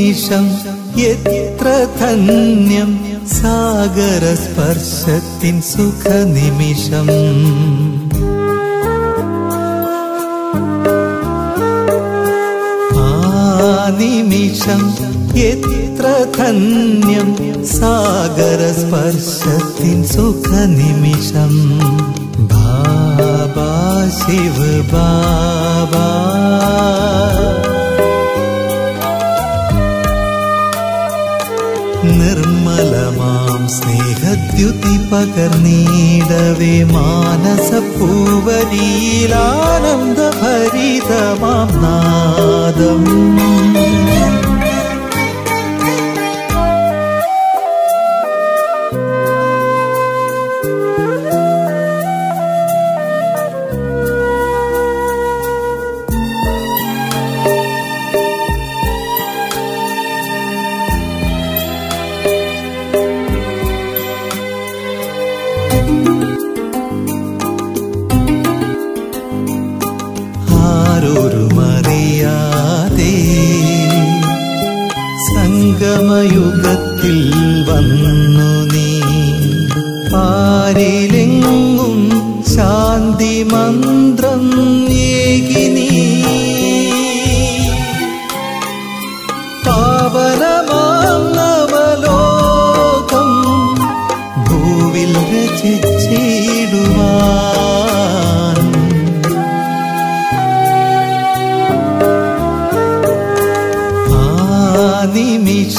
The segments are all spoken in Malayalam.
निमिषं यत्र धन्यं सागर सुखनिमिषम् निमिषं यत्र धन्यं सागरस्पर्शति सुखनिमिषम् बाबा शिव बाबा സ്നേഹദ്യുതി പകർന്നീടവേ മാനസപ്പൂവരീലാനന്ദഭരിതമാം നാദം സംഗമയുഗത്തിൽ വന്നു നീ. പാരിലെങ്ങും ശാന്തി മന്ത്രം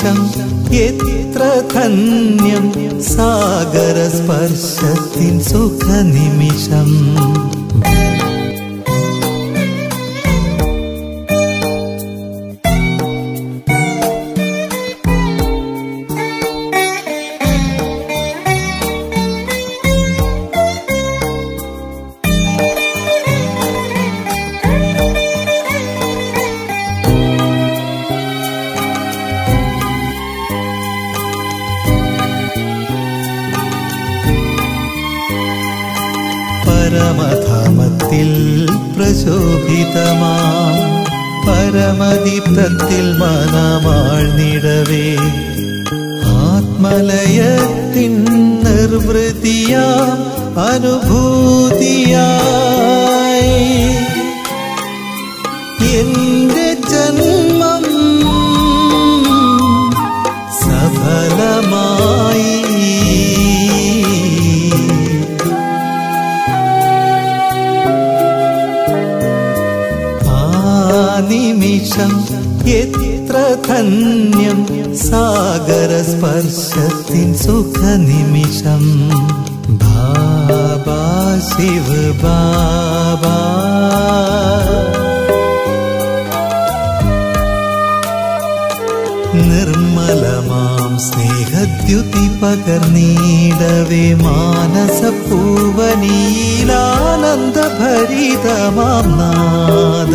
यत्र धन्यं सागरस्पर्शतिं सुखनिमिषम् പരമധാമത്തിൽ പ്രശോഭിതമാ. പരമദീപ്തത്തിൽ മനമാഴ്ന്നിടവേ. ആത്മലയത്തിൻ നിർവൃതിയാ അനുഭൂതിയായി. നിമിഷം എത്ര ധന്യം സാഗരസ്പർശത്തിൻ സുഖനിമിഷം. ബാബാ ശിവ ബാബാ. നിർമ്മലമാം സ്നേഹദ്യുതി പകർന്നീടവേ മാനസപ്പൂവനീലാനന്ദഭരിതമാം നാദം